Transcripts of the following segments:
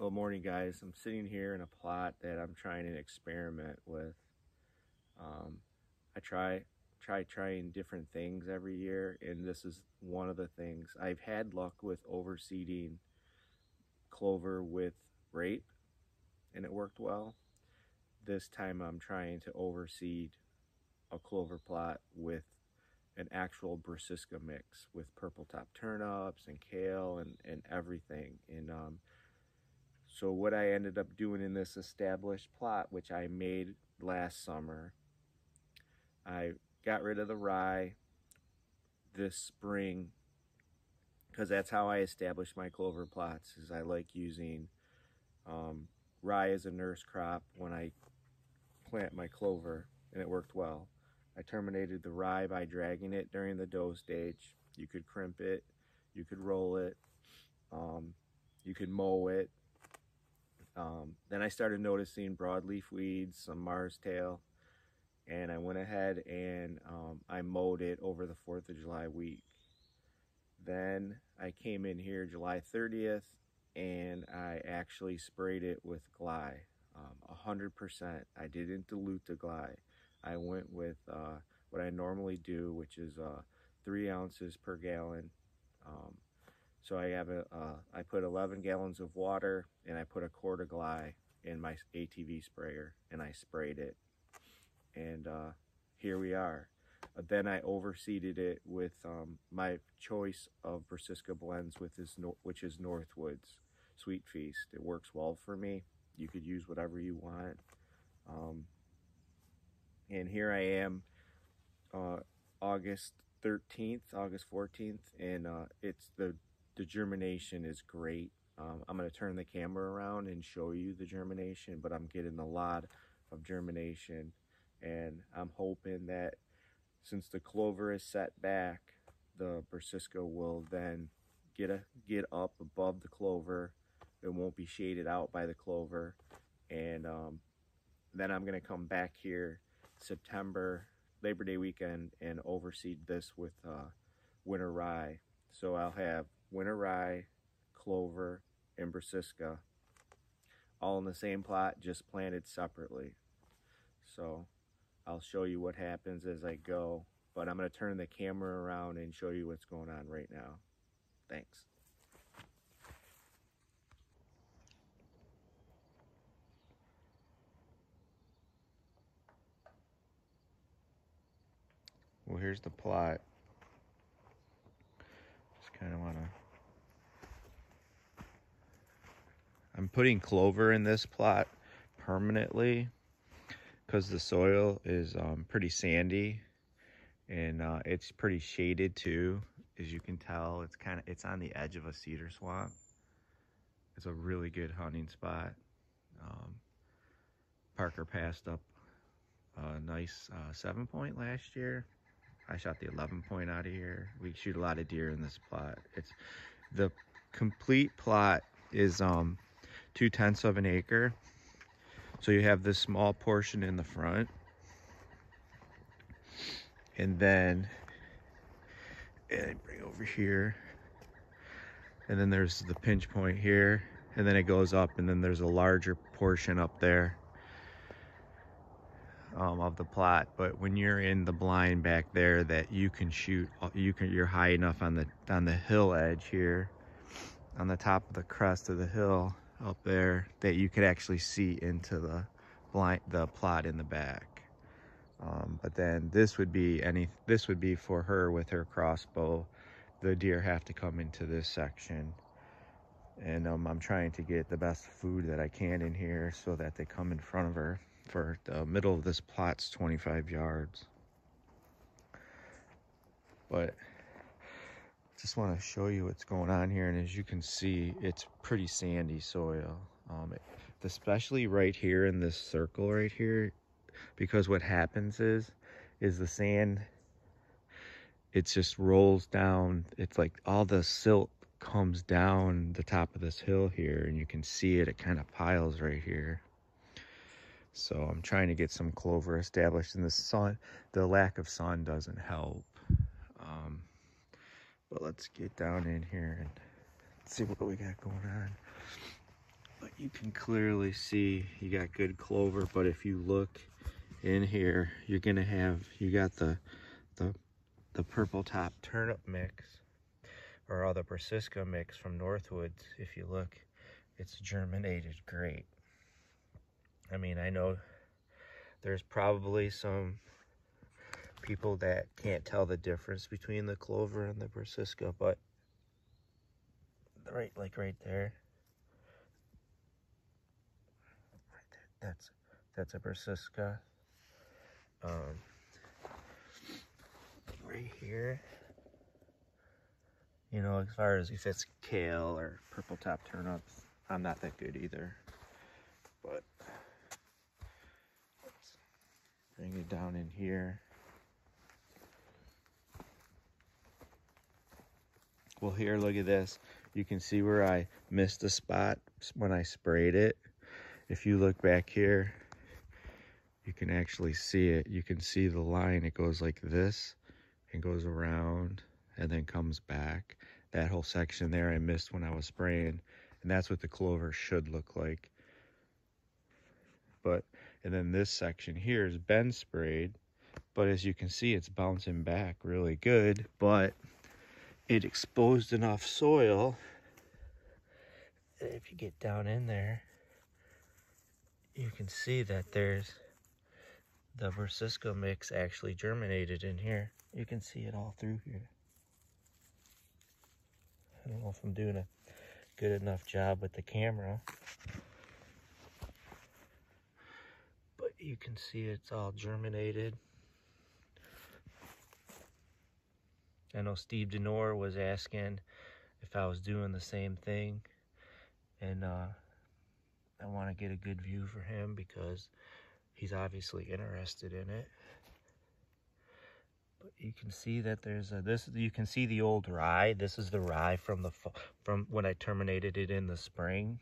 Well, morning guys. I'm sitting here in a plot that I'm trying to experiment with. Um, I try try trying different things every year, and this is one of the things. I've had luck with overseeding clover with rape, and it worked well. This time I'm trying to overseed a clover plot with an actual brassica mix with purple top turnips and kale and, and everything. And um, so what I ended up doing in this established plot, which I made last summer, I got rid of the rye this spring because that's how I established my clover plots is I like using um, rye as a nurse crop when I plant my clover and it worked well. I terminated the rye by dragging it during the dough stage. You could crimp it, you could roll it, um, you could mow it, um, then I started noticing broadleaf weeds, some marestail, and I went ahead and um, I mowed it over the 4th of July week. Then I came in here July 30th and I actually sprayed it with Gly. um, 100%. I didn't dilute the Gly. I went with uh, what I normally do, which is uh, three ounces per gallon. Um, so I have a, uh, I put 11 gallons of water and I put a quart of Gly in my ATV sprayer and I sprayed it. And uh, here we are. Uh, then I overseeded it with um, my choice of Brassica blends, with this, which is Northwoods Sweet Feast. It works well for me. You could use whatever you want. Um, and here I am, uh, August 13th, August 14th, and uh, it's the the germination is great. Um, I'm going to turn the camera around and show you the germination, but I'm getting a lot of germination. And I'm hoping that since the clover is set back, the Brassica will then get a get up above the clover. It won't be shaded out by the clover. And um, then I'm going to come back here September, Labor Day weekend, and overseed this with uh, winter rye. So I'll have winter rye, clover, and brassica all in the same plot, just planted separately. So I'll show you what happens as I go, but I'm going to turn the camera around and show you what's going on right now. Thanks. Well, here's the plot. Just kind of want to I'm putting clover in this plot permanently because the soil is um, pretty sandy and uh, it's pretty shaded too. As you can tell, it's kind of it's on the edge of a cedar swamp. It's a really good hunting spot. Um, Parker passed up a nice uh, seven point last year. I shot the 11 point out of here. We shoot a lot of deer in this plot. It's the complete plot is um two tenths of an acre. So you have this small portion in the front. And then, and bring over here. And then there's the pinch point here. And then it goes up and then there's a larger portion up there um, of the plot. But when you're in the blind back there that you can shoot, you can, you're high enough on the, on the hill edge here, on the top of the crest of the hill up there that you could actually see into the blind the plot in the back. Um, but then this would be any this would be for her with her crossbow. The deer have to come into this section. And um, I'm trying to get the best food that I can in here so that they come in front of her for the middle of this plot's 25 yards. But just want to show you what's going on here and as you can see it's pretty sandy soil. Um, especially right here in this circle right here because what happens is is the sand it just rolls down. It's like all the silt comes down the top of this hill here and you can see it it kind of piles right here. So I'm trying to get some clover established and the sun the lack of sun doesn't help but let's get down in here and see what we got going on. But you can clearly see you got good clover, but if you look in here, you're gonna have, you got the, the, the purple top turnip mix or all the Brassica mix from Northwoods. If you look, it's germinated great. I mean, I know there's probably some people that can't tell the difference between the clover and the Brassica, but right, like right there, that's that's a Brassica. Um, right here, you know, as far as if it's kale or purple top turnips, I'm not that good either. But bring it down in here. Well, here, look at this. You can see where I missed a spot when I sprayed it if you look back here, you can actually see it. You can see the line. It goes like this and goes around and then comes back. That whole section there I missed when I was spraying. And that's what the clover should look like. But, and then this section here has been sprayed. But as you can see, it's bouncing back really good. But it exposed enough soil. If you get down in there, you can see that there's the Brassica mix actually germinated in here. You can see it all through here. I don't know if I'm doing a good enough job with the camera. But you can see it's all germinated. I know Steve Denor was asking if I was doing the same thing. And uh, I want to get a good view for him because he's obviously interested in it. But you can see that there's a this you can see the old rye. This is the rye from the from when I terminated it in the spring.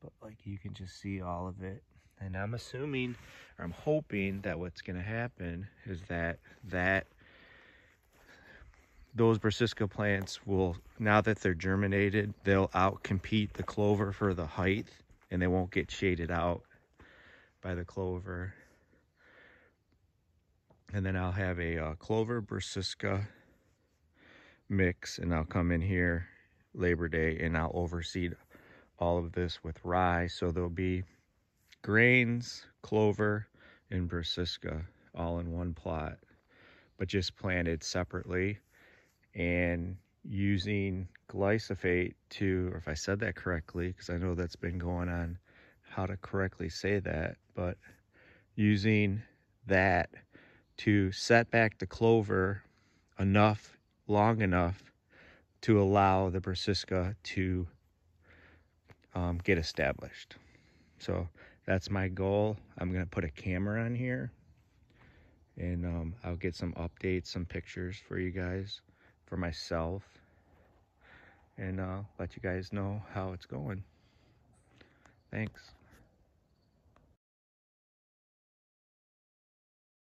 But like you can just see all of it. And I'm assuming or I'm hoping that what's going to happen is that that those brassica plants will, now that they're germinated, they'll outcompete the clover for the height and they won't get shaded out by the clover. And then I'll have a uh, clover brassica mix and I'll come in here Labor Day and I'll overseed all of this with rye. So there'll be grains, clover, and brassica all in one plot, but just planted separately and using glyphosate to, or if I said that correctly, because I know that's been going on, how to correctly say that, but using that to set back the clover enough, long enough to allow the Brassica to um, get established. So that's my goal. I'm going to put a camera on here and um, I'll get some updates, some pictures for you guys for myself and uh, let you guys know how it's going. Thanks.